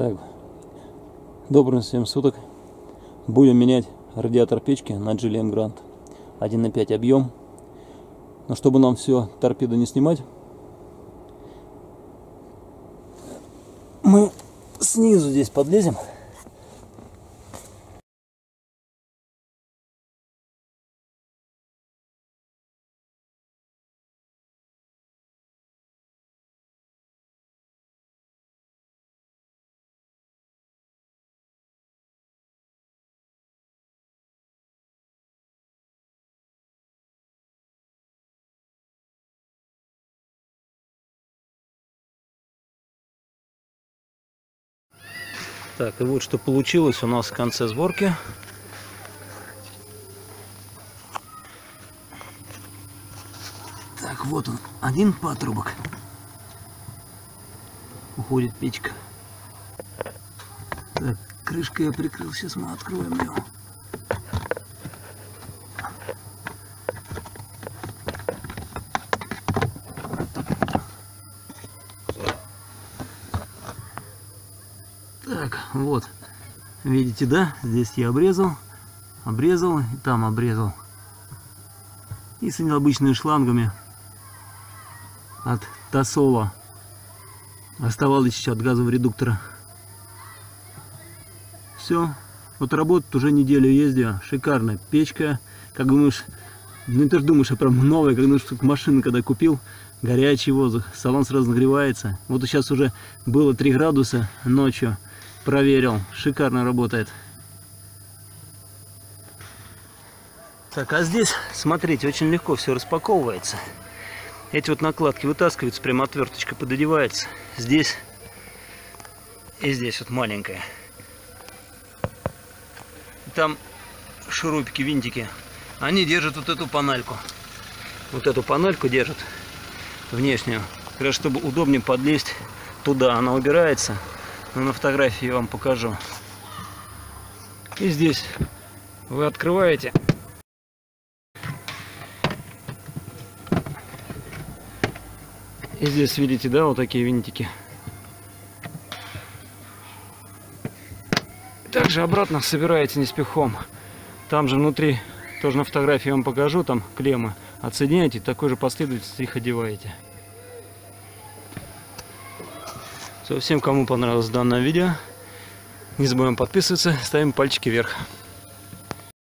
Так, добрый всем суток. Будем менять радиатор печки на GLM Grand 1.5 объем. Но чтобы нам все торпеду не снимать, мы снизу здесь подлезем. Так, и вот что получилось у нас в конце сборки. Так, вот он, один патрубок. Уходит печка. Так, крышкой я прикрыл, сейчас мы откроем ее. Так, вот. Видите, да? Здесь я обрезал, обрезал и там обрезал. И соединил обычными шлангами от Тосола. Оставалось еще от газового редуктора. Все. Вот работает уже неделю ездил. Шикарная печка. Как думаешь, ну ты же думаешь, а прям новая, как думаешь, как машину когда купил, горячий воздух, салон сразу нагревается. Вот сейчас уже было 3 градуса ночью проверил. Шикарно работает. Так, а здесь, смотрите, очень легко все распаковывается. Эти вот накладки вытаскиваются, прямо отверточка пододевается. Здесь и здесь вот маленькая. Там шурупики, винтики. Они держат вот эту панельку. Вот эту панельку держат внешнюю. Как чтобы удобнее подлезть туда. Она убирается. Но на фотографии я вам покажу. И здесь вы открываете. И здесь видите, да, вот такие винтики. Также обратно собираете не с пехом. Там же внутри, тоже на фотографии я вам покажу, там клеммы. Отсоединяете, такой же последовательности их одеваете. Все, всем, кому понравилось данное видео, не забываем подписываться, ставим пальчики вверх.